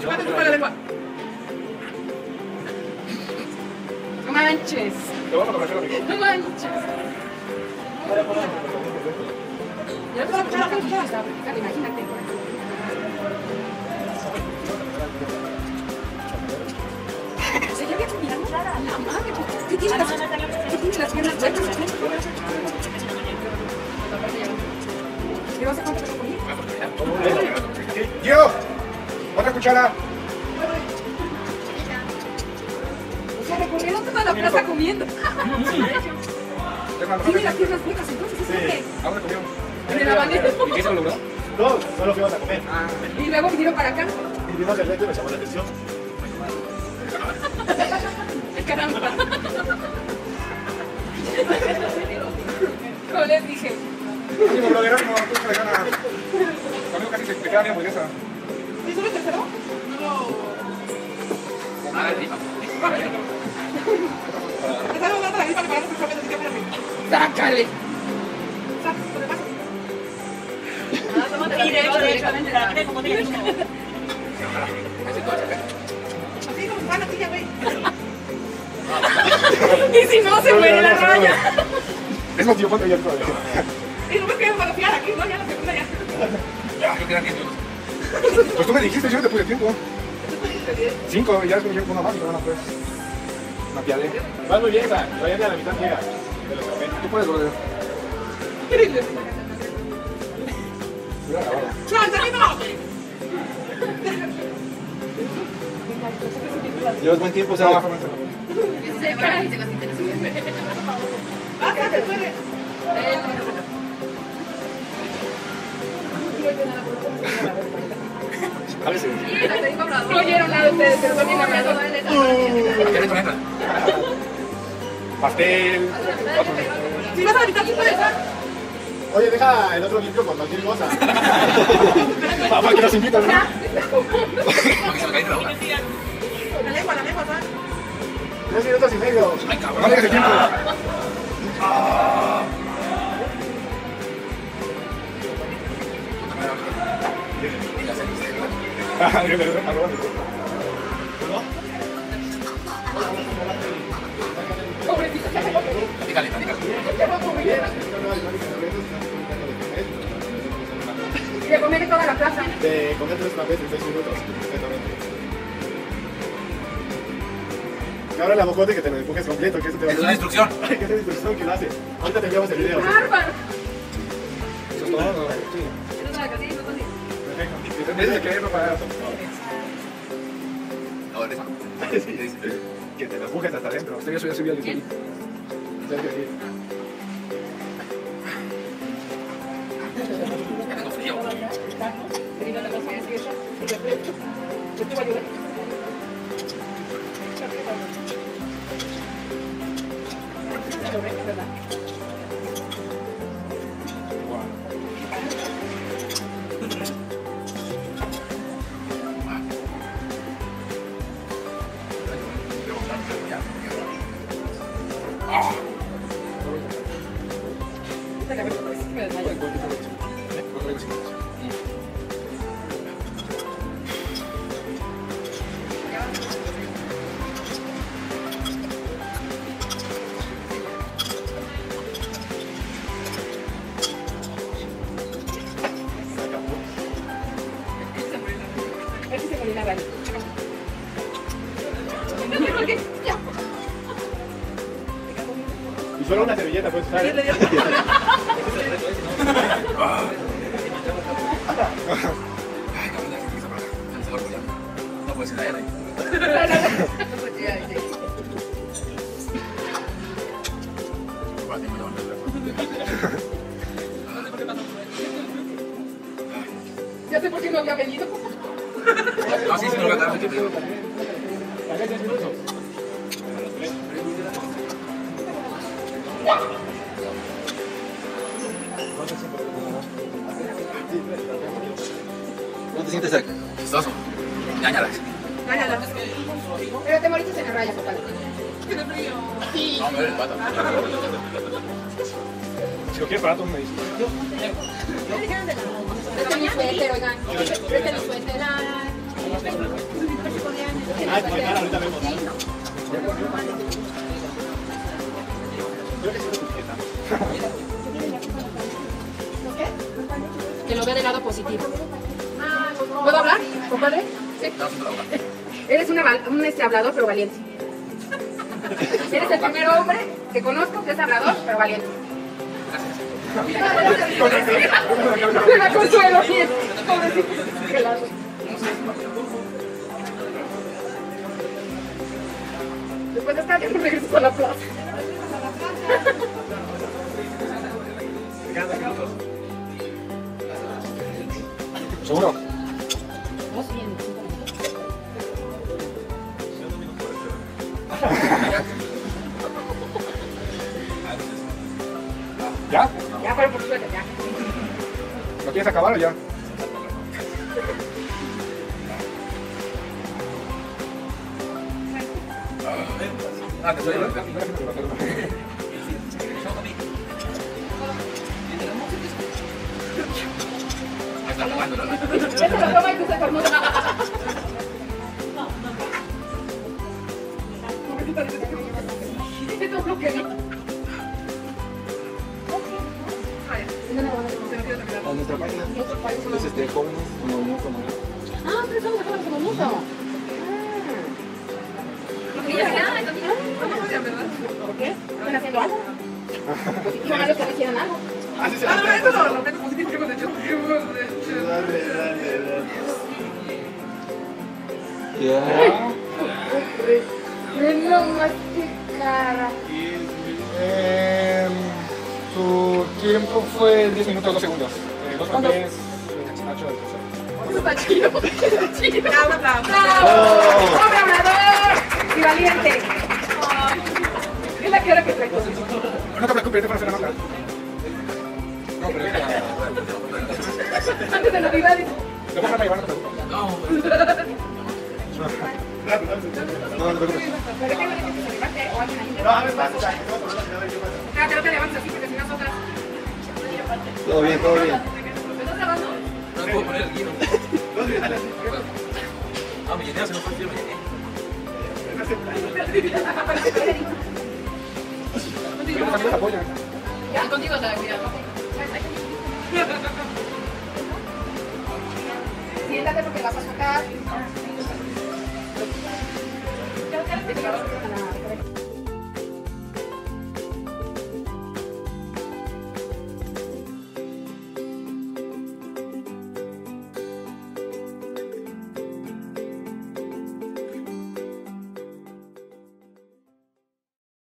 Chúpate, la lengua. No manches. No manches. Escuchar la madre, ¿qué tiene las, qué tiene las piernas? ¿Qué vas ¡Gio! ¡Otra cuchara! O sea, recorrieron toda la plaza comiendo. Tiene las piernas huecas, entonces es hombre. ¿A dónde comió? En el habanero. ¿Y qué se lo logró? No, solo fuimos a comer. Y luego vinieron para acá. Y vimos el reto y me llamó la atención. Caramba. Como les dije. Ánimo, brother, ánimo, tú le ganas. Conmigo casi se te queda mi hamburguesa. ¿Y solo el tercero? Me está dando la gripa viendo el Sácale. Y derecho, la tiene como tiene. Así como van así ya, güey. Y si no, se muere la raya. Es más, tío, ¿cuánto ya todavía? Y no me quedo para fiar aquí, ¿no? Ya la segunda ya. Ya, creo que eran 10 minutos. Pues tú me dijiste, yo te puse tiempo. Cinco, ya después me llevo una más y no, no pues. Una. Vas muy bien, Sa. Todavía ni a la mitad llega. Tú puedes, brother. Mira la hora. ¡No, está aquí no! Llevas buen tiempo, menos. ¡Basta, se puede! A veces. No oyeron nada de ustedes, pero son bien habladores. ¿Qué? Pastel. Si vas a la mitad, sí puedes. Oye, deja el otro limpio por cualquier cosa. Papá, que nos invitan, ¿no? La lengua, la lengua, ¿sabes? Tres minutos y medio. No dejes el tiempo. Ah, de comer en toda la plaza. De comer tres cafés en seis minutos. Perfectamente. Y ahora la bocote que te lo empujes completo, que eso te va a Es una instrucción. Ay, que es la instrucción que lo hace. Ahorita te enviamos el video. ¡Bárbaro! Eso es todo. Sí. Tienes que para. Ahora. Que te lo empujes hasta adentro. Usted ya subía al sí. Tengo frío. Este se murió la raya. Y solo una servilleta puedes usar. ¿eh? teléfono. Ya sé por qué no había venido. No, sí, sí. Acá diez minutos. ¿Cómo te sientes, Zach? Chistoso. Pero te moriste en la raya, papá. No, me el pato. Si lo quieres barato, me dices. Este es muy fuerte. suéter, oigan. Este es suéter. Ah, pues claro, ahorita vemos. Sí, no. Creo que sí lo vea del lado positivo. ¿Puedo hablar, compadre? Sí. Eres un este hablador, pero valiente. Eres el primer hombre que conozco que es hablador, pero valiente. Me. Después de estar, ya no regresas a la plaza. ¿Seguro? ¿Ya? Ya fueron por suerte, ya. ¿Lo quieres acabar o ya? Ah, te estoy Este lo A nuestra página es este, jóvenes movimiento mundial. Ah, pero estamos acá con mucho. ¿Por qué? ¿Están haciendo algo? Malo, que no hicieron algo. Así se Ah, esto no, lo positivo que hemos hecho. Dale, dale, dale. Ya. No. Em, tu tiempo fue 10 minutos 2 segundos. 2 con 3, 8 del tercero. Eso está chido. Chido. ¡Bravo! ¡Bravo! ¡Hombre hablador! ¡Y valiente! Es la que trae todo. No te preocupes, te nota. No, pero es que... Antes de Navidad. Te vas a llevar, no te preocupes. No, no preocupes. ¿Pero qué bueno que? No, que te si no. Todo bien, todo bien. Puedo poner el así. Ah, me llené, se me fue el apoyan. Ya, contigo está cuidado. Siéntate porque vas a sacar.